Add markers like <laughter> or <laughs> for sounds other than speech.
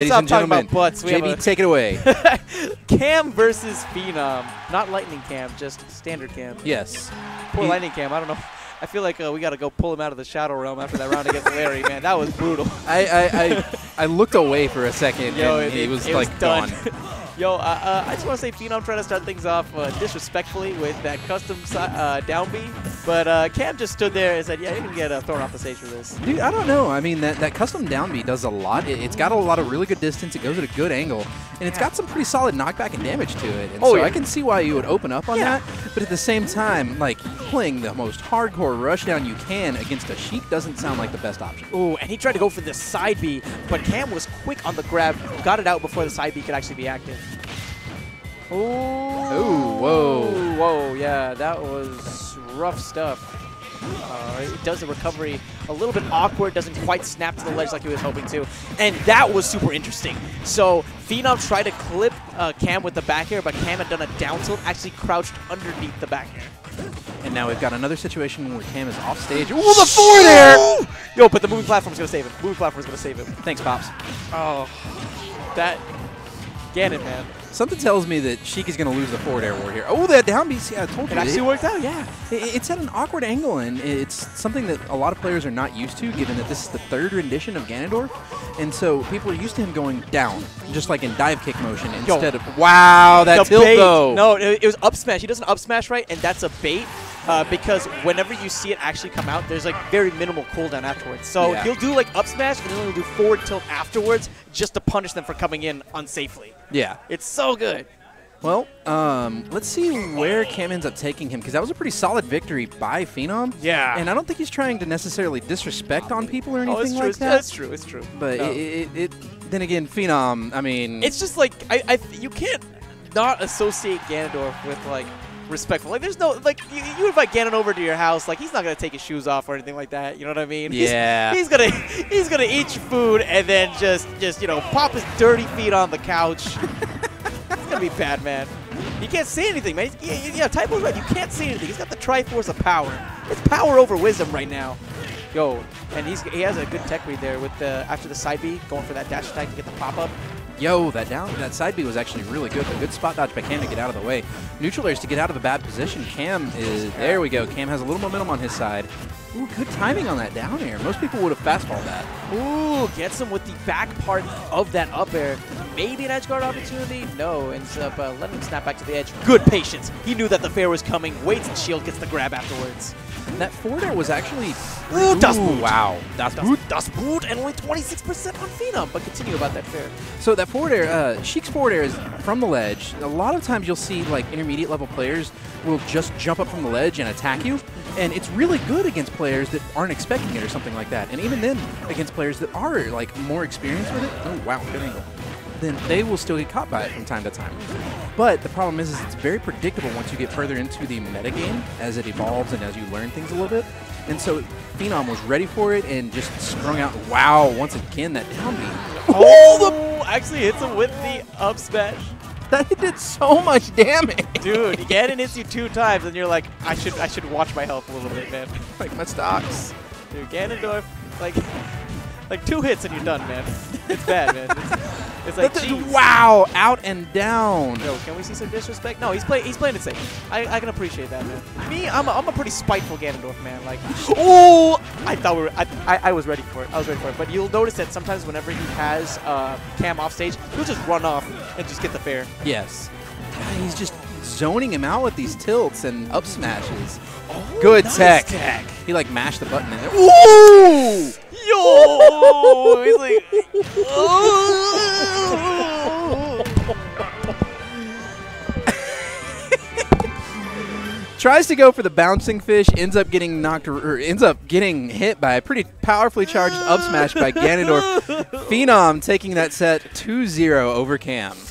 Ladies Stop and talking gentlemen, about butts. We JB, a- take it away. <laughs> Cam versus Phenom. Not Lightning Cam, just standard Cam. yes. Poor He- Lightning Cam. I don't know. <laughs> I feel like uh, we got to go pull him out of the Shadow Realm after that round against <laughs> Larry, man. That was brutal. I, I, I, I looked away for a second Yo, and it, he was it like done. gone. Yo, uh, uh, I just want to say Phenom trying to start things off uh, disrespectfully with that custom si- uh, down B, but uh, Cam just stood there and said, "Yeah, you can get uh, thrown off the stage for this." Dude, I don't know. I mean, that, that custom down B does a lot. It, has got a lot of really good distance. It goes at a good angle, and it's got some pretty solid knockback and damage to it. And Oh, so yeah. I can see why you would open up on Yeah. that. But at the same time, like playing the most hardcore rushdown you can against a Sheik doesn't sound like the best option. Ooh, and he tried to go for the side B, but Cam was quick on the grab, got it out before the side B could actually be active. Ooh. Ooh, whoa. Whoa, yeah, that was rough stuff. Uh, it does the recovery a little bit awkward, doesn't quite snap to the ledge like he was hoping to. And that was super interesting. So Phenom tried to clip uh, Cam with the back air, but Cam had done a down tilt, actually crouched underneath the back air. And now we've got another situation where Cam is off stage. Ooh, the forward there! Yo, but the moving platform's gonna save him. Moving platform's gonna save him. Thanks, Pops. Oh, that Ganon, man. Something tells me that Sheik is going to lose the forward air war here. Oh, that down B. See, I told you. It actually worked out, yeah. It- It's at an awkward angle, and it's something that a lot of players are not used to, given that this is the third rendition of Ganondorf. And so people are used to him going down, just like in dive kick motion, Yo. instead of, wow, that tilt bait. though. No, it, it was up smash. He does an up smash right, and that's a bait. Uh, because whenever you see it actually come out, there's like very minimal cooldown afterwards. So Yeah. he'll do like up smash, and then he'll do forward tilt afterwards, just to punish them for coming in unsafely. Yeah. It's so good. Well, um, let's see where Cam ends up taking him, because that was a pretty solid victory by Phenom. Yeah. And I don't think he's trying to necessarily disrespect on people or anything Oh, it's true. like it's, that. it's true. It's true. But No. it, it, it, then again, Phenom, I mean, it's just like I, I you can't not associate Ganondorf with like respectful. Like there's no like you, you invite Ganon over to your house, like he's not gonna take his shoes off or anything like that. You know what I mean? Yeah. He's, gonna <laughs> he's gonna eat your food and then just just you know pop his dirty feet on the couch. <laughs> it's gonna be bad, man. You can't see anything, man. He's- Yeah, yeah, Typo's right. You can't see anything. He's got the Triforce of power. It's power over wisdom right now. Yo, and he's he has a good tech read there with the after the side B going for that dash attack to get the pop up. Yo, that down, that side B was actually really good. A good spot dodge by Cam to get out of the way. Neutral airs to get out of a bad position. Cam is there. We go. Cam has a little momentum on his side. Ooh, good timing on that down air. Most people would have fastballed that. Ooh, gets him with the back part of that up air. Maybe an edge guard opportunity? No, ends up uh, letting him snap back to the edge. Good patience. He knew that the fair was coming. Waits and shield gets the grab afterwards. That forward air was actually. Ooh, Das Boot. Wow, das Das, Boot. das Boot and only 26% on Phenom. But continue about that fair. So that forward air, uh, Sheik's forward air is from the ledge. A lot of times you'll see like intermediate level players will just jump up from the ledge and attack you, and it's really good against players that aren't expecting it or something like that. And even then, against players that are like more experienced with it, oh wow, good angle. Then they will still get caught by it from time to time. But the problem is, is it's very predictable once you get further into the metagame as it evolves and as you learn things a little bit. And so Phenom was ready for it and just sprung out. Wow, once again, that down B. Oh, the actually hits him with the up smash. That did so much damage. Dude, <laughs> Ganon hits you two times, and you're like, I should I should watch my health a little bit, man. like my stocks. Dude, Ganondorf, like, <laughs> like two hits and you're done, man. It's bad, man. It's, <laughs> it's like, That's- jeez. wow, out and down. Yo, can we see some disrespect? No, he's play he's playing it safe. I, I can appreciate that, man. Me, I'm a, I'm a pretty spiteful Ganondorf, man. Like, <gasps> oh, I thought we were, I, I, I was ready for it. I was ready for it. But you'll notice that sometimes whenever he has uh, Cam off stage, he'll just run off and just get the fair. Yes. God, he's just zoning him out with these tilts and up smashes. Oh, Good nice tech. tech. He like mashed the button in there. Ooh! Yo, he's like, <laughs> Tries to go for the bouncing fish, ends up getting knocked, or ends up getting hit by a pretty powerfully charged up smash by Ganondorf. <laughs> Phenom taking that set 2-0 over Cam. oh,